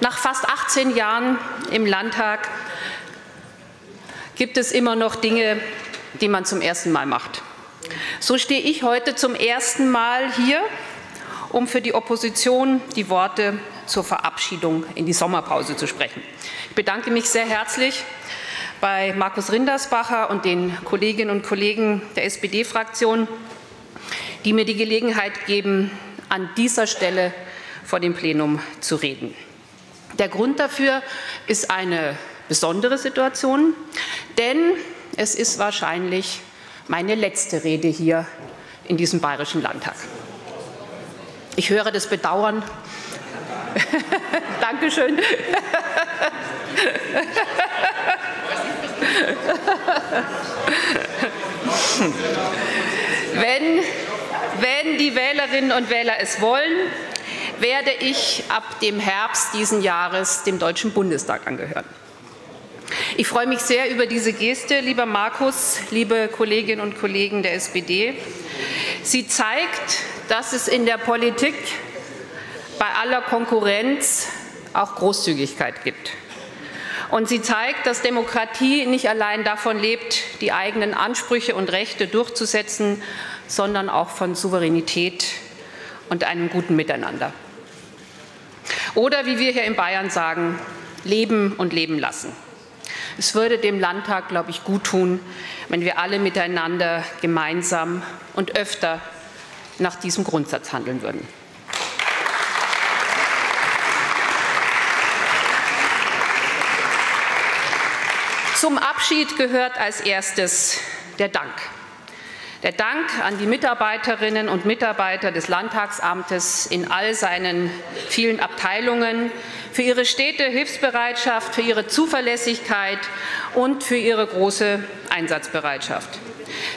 Nach fast 18 Jahren im Landtag gibt es immer noch Dinge, die man zum ersten Mal macht. So stehe ich heute zum ersten Mal hier, um für die Opposition die Worte zur Verabschiedung in die Sommerpause zu sprechen. Ich bedanke mich sehr herzlich bei Markus Rindersbacher und den Kolleginnen und Kollegen der SPD-Fraktion, die mir die Gelegenheit geben, an dieser Stelle vor dem Plenum zu reden. Der Grund dafür ist eine besondere Situation, denn es ist wahrscheinlich meine letzte Rede hier in diesem Bayerischen Landtag. Ich höre das Bedauern. Dankeschön. wenn, wenn die Wählerinnen und Wähler es wollen, werde ich ab dem Herbst diesen Jahres dem Deutschen Bundestag angehören. Ich freue mich sehr über diese Geste, lieber Markus, liebe Kolleginnen und Kollegen der SPD. Sie zeigt, dass es in der Politik bei aller Konkurrenz auch Großzügigkeit gibt. Und sie zeigt, dass Demokratie nicht allein davon lebt, die eigenen Ansprüche und Rechte durchzusetzen, sondern auch von Souveränität und einem guten Miteinander. Oder wie wir hier in Bayern sagen, leben und leben lassen. Es würde dem Landtag, glaube ich, gut tun, wenn wir alle miteinander gemeinsam und öfter nach diesem Grundsatz handeln würden. Zum Abschied gehört als erstes der Dank. Der Dank an die Mitarbeiterinnen und Mitarbeiter des Landtagsamtes in all seinen vielen Abteilungen für ihre stete Hilfsbereitschaft, für ihre Zuverlässigkeit und für ihre große Einsatzbereitschaft.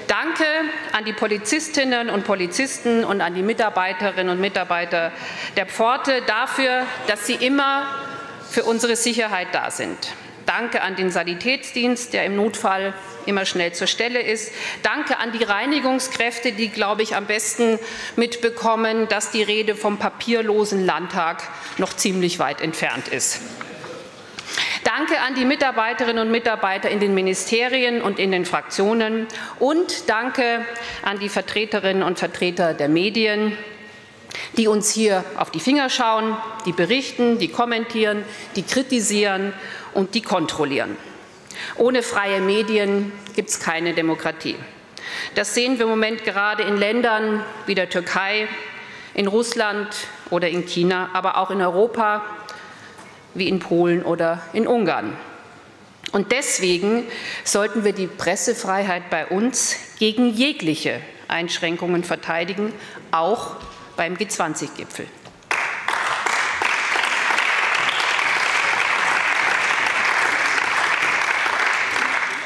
Danke an die Polizistinnen und Polizisten und an die Mitarbeiterinnen und Mitarbeiter der Pforte dafür, dass sie immer für unsere Sicherheit da sind. Danke an den Sanitätsdienst, der im Notfall immer schnell zur Stelle ist. Danke an die Reinigungskräfte, die, glaube ich, am besten mitbekommen, dass die Rede vom papierlosen Landtag noch ziemlich weit entfernt ist. Danke an die Mitarbeiterinnen und Mitarbeiter in den Ministerien und in den Fraktionen und danke an die Vertreterinnen und Vertreter der Medien, die uns hier auf die Finger schauen, die berichten, die kommentieren, die kritisieren und die kontrollieren. Ohne freie Medien gibt es keine Demokratie. Das sehen wir im Moment gerade in Ländern wie der Türkei, in Russland oder in China, aber auch in Europa wie in Polen oder in Ungarn. Und deswegen sollten wir die Pressefreiheit bei uns gegen jegliche Einschränkungen verteidigen, auch beim G20-Gipfel.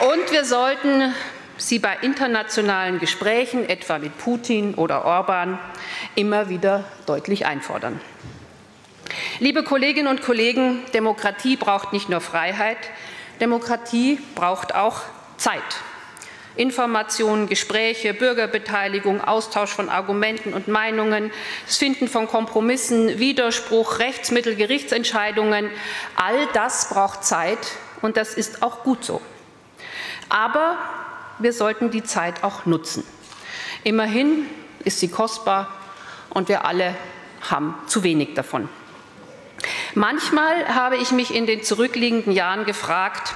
Und wir sollten sie bei internationalen Gesprächen, etwa mit Putin oder Orban, immer wieder deutlich einfordern. Liebe Kolleginnen und Kollegen, Demokratie braucht nicht nur Freiheit, Demokratie braucht auch Zeit. Informationen, Gespräche, Bürgerbeteiligung, Austausch von Argumenten und Meinungen, das Finden von Kompromissen, Widerspruch, Rechtsmittel, Gerichtsentscheidungen, all das braucht Zeit und das ist auch gut so. Aber wir sollten die Zeit auch nutzen. Immerhin ist sie kostbar und wir alle haben zu wenig davon. Manchmal habe ich mich in den zurückliegenden Jahren gefragt,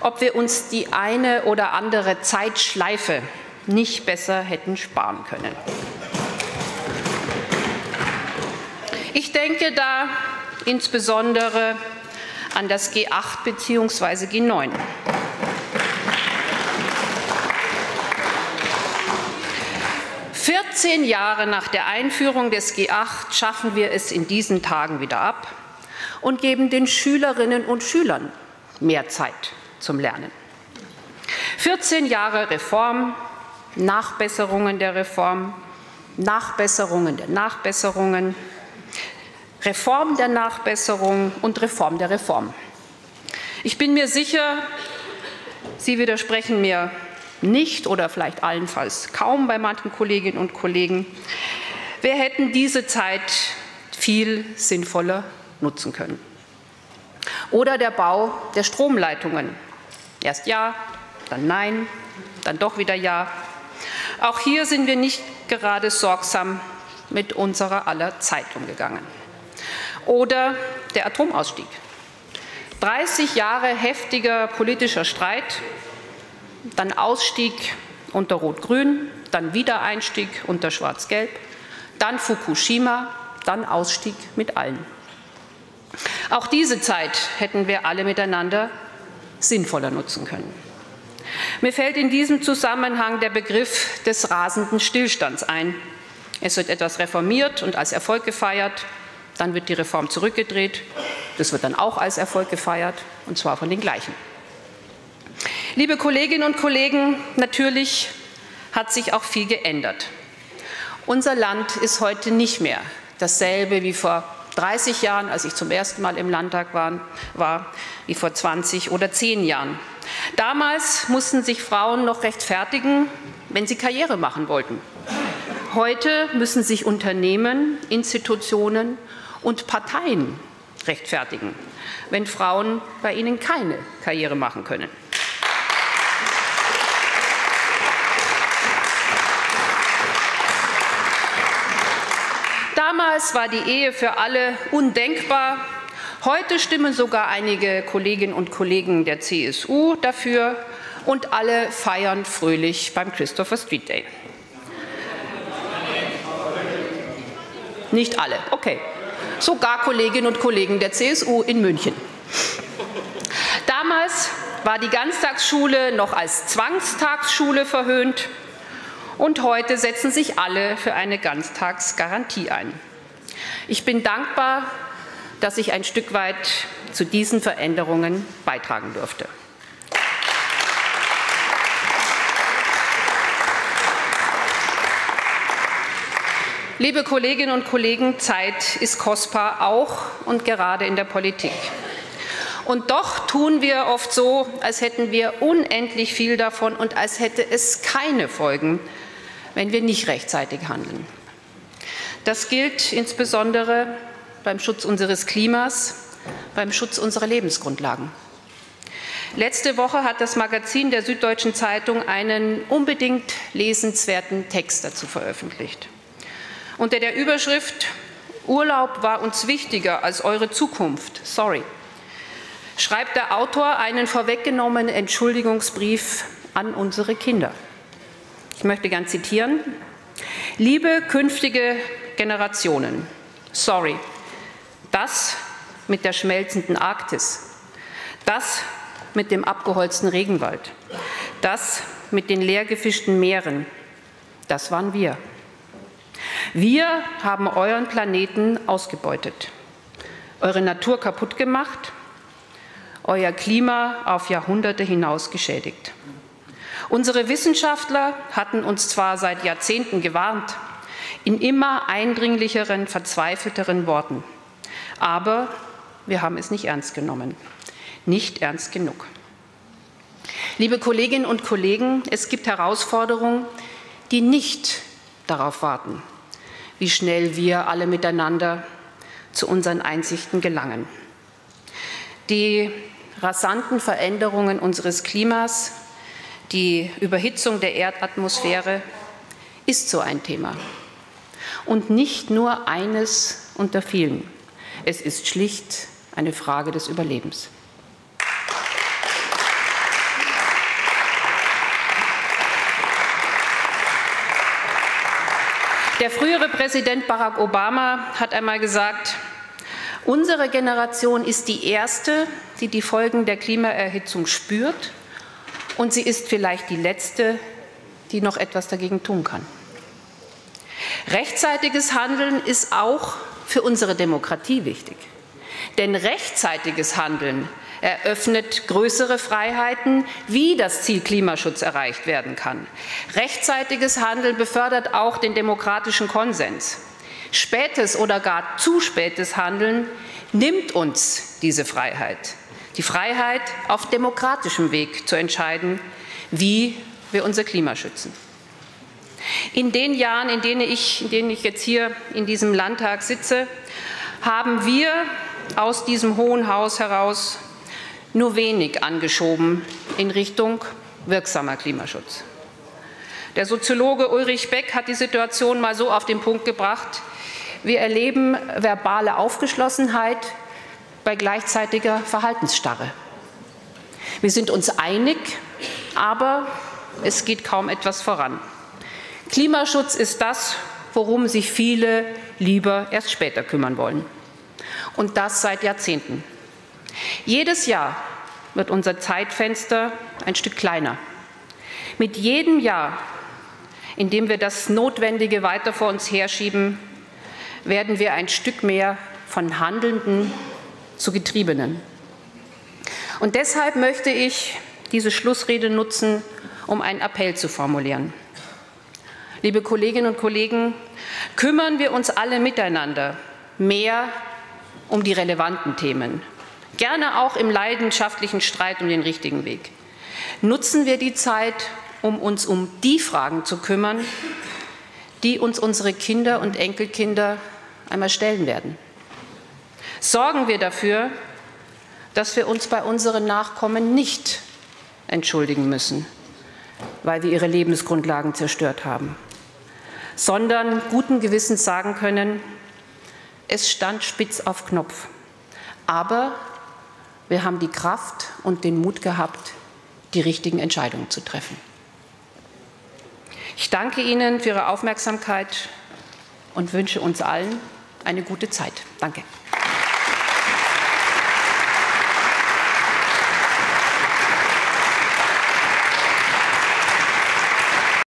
ob wir uns die eine oder andere Zeitschleife nicht besser hätten sparen können. Ich denke da insbesondere an das G8 bzw. G9. 14 Jahre nach der Einführung des G8 schaffen wir es in diesen Tagen wieder ab und geben den Schülerinnen und Schülern mehr Zeit zum Lernen. 14 Jahre Reform, Nachbesserungen der Reform, Nachbesserungen der Nachbesserungen, Reform der Nachbesserung und Reform der Reform. Ich bin mir sicher, Sie widersprechen mir nicht oder vielleicht allenfalls kaum bei manchen Kolleginnen und Kollegen. Wir hätten diese Zeit viel sinnvoller nutzen können. Oder der Bau der Stromleitungen. Erst ja, dann nein, dann doch wieder ja. Auch hier sind wir nicht gerade sorgsam mit unserer aller Zeit umgegangen. Oder der Atomausstieg. 30 Jahre heftiger politischer Streit, dann Ausstieg unter Rot-Grün, dann Wiedereinstieg unter Schwarz-Gelb, dann Fukushima, dann Ausstieg mit allen. Auch diese Zeit hätten wir alle miteinander sinnvoller nutzen können. Mir fällt in diesem Zusammenhang der Begriff des rasenden Stillstands ein. Es wird etwas reformiert und als Erfolg gefeiert, dann wird die Reform zurückgedreht, das wird dann auch als Erfolg gefeiert, und zwar von den gleichen. Liebe Kolleginnen und Kollegen, natürlich hat sich auch viel geändert. Unser Land ist heute nicht mehr dasselbe wie vor 30 Jahren, als ich zum ersten Mal im Landtag war, war wie vor 20 oder 10 Jahren. Damals mussten sich Frauen noch rechtfertigen, wenn sie Karriere machen wollten. Heute müssen sich Unternehmen, Institutionen und Parteien rechtfertigen, wenn Frauen bei ihnen keine Karriere machen können. Damals war die Ehe für alle undenkbar. Heute stimmen sogar einige Kolleginnen und Kollegen der CSU dafür und alle feiern fröhlich beim Christopher Street Day. Nicht alle, okay. Sogar Kolleginnen und Kollegen der CSU in München. Damals war die Ganztagsschule noch als Zwangstagsschule verhöhnt. Und heute setzen sich alle für eine Ganztagsgarantie ein. Ich bin dankbar, dass ich ein Stück weit zu diesen Veränderungen beitragen durfte. Liebe Kolleginnen und Kollegen, Zeit ist kostbar, auch und gerade in der Politik. Und doch tun wir oft so, als hätten wir unendlich viel davon und als hätte es keine Folgen wenn wir nicht rechtzeitig handeln. Das gilt insbesondere beim Schutz unseres Klimas, beim Schutz unserer Lebensgrundlagen. Letzte Woche hat das Magazin der Süddeutschen Zeitung einen unbedingt lesenswerten Text dazu veröffentlicht. Unter der Überschrift Urlaub war uns wichtiger als eure Zukunft, sorry, schreibt der Autor einen vorweggenommenen Entschuldigungsbrief an unsere Kinder. Ich möchte gern zitieren. Liebe künftige Generationen, sorry, das mit der schmelzenden Arktis, das mit dem abgeholzten Regenwald, das mit den leergefischten Meeren, das waren wir. Wir haben euren Planeten ausgebeutet, eure Natur kaputt gemacht, euer Klima auf Jahrhunderte hinaus geschädigt. Unsere Wissenschaftler hatten uns zwar seit Jahrzehnten gewarnt, in immer eindringlicheren, verzweifelteren Worten, aber wir haben es nicht ernst genommen, nicht ernst genug. Liebe Kolleginnen und Kollegen, es gibt Herausforderungen, die nicht darauf warten, wie schnell wir alle miteinander zu unseren Einsichten gelangen. Die rasanten Veränderungen unseres Klimas die Überhitzung der Erdatmosphäre ist so ein Thema. Und nicht nur eines unter vielen. Es ist schlicht eine Frage des Überlebens. Der frühere Präsident Barack Obama hat einmal gesagt, unsere Generation ist die erste, die die Folgen der Klimaerhitzung spürt und sie ist vielleicht die letzte, die noch etwas dagegen tun kann. Rechtzeitiges Handeln ist auch für unsere Demokratie wichtig. Denn rechtzeitiges Handeln eröffnet größere Freiheiten, wie das Ziel Klimaschutz erreicht werden kann. Rechtzeitiges Handeln befördert auch den demokratischen Konsens. Spätes oder gar zu spätes Handeln nimmt uns diese Freiheit. Die Freiheit, auf demokratischem Weg zu entscheiden, wie wir unser Klima schützen. In den Jahren, in denen ich, in denen ich jetzt hier in diesem Landtag sitze, haben wir aus diesem Hohen Haus heraus nur wenig angeschoben in Richtung wirksamer Klimaschutz. Der Soziologe Ulrich Beck hat die Situation mal so auf den Punkt gebracht, wir erleben verbale Aufgeschlossenheit bei gleichzeitiger Verhaltensstarre. Wir sind uns einig, aber es geht kaum etwas voran. Klimaschutz ist das, worum sich viele lieber erst später kümmern wollen. Und das seit Jahrzehnten. Jedes Jahr wird unser Zeitfenster ein Stück kleiner. Mit jedem Jahr, in dem wir das Notwendige weiter vor uns herschieben, werden wir ein Stück mehr von Handelnden zu Getriebenen. Und deshalb möchte ich diese Schlussrede nutzen, um einen Appell zu formulieren. Liebe Kolleginnen und Kollegen, kümmern wir uns alle miteinander mehr um die relevanten Themen, gerne auch im leidenschaftlichen Streit um den richtigen Weg. Nutzen wir die Zeit, um uns um die Fragen zu kümmern, die uns unsere Kinder und Enkelkinder einmal stellen werden. Sorgen wir dafür, dass wir uns bei unseren Nachkommen nicht entschuldigen müssen, weil wir ihre Lebensgrundlagen zerstört haben, sondern guten Gewissens sagen können, es stand spitz auf Knopf. Aber wir haben die Kraft und den Mut gehabt, die richtigen Entscheidungen zu treffen. Ich danke Ihnen für Ihre Aufmerksamkeit und wünsche uns allen eine gute Zeit. Danke.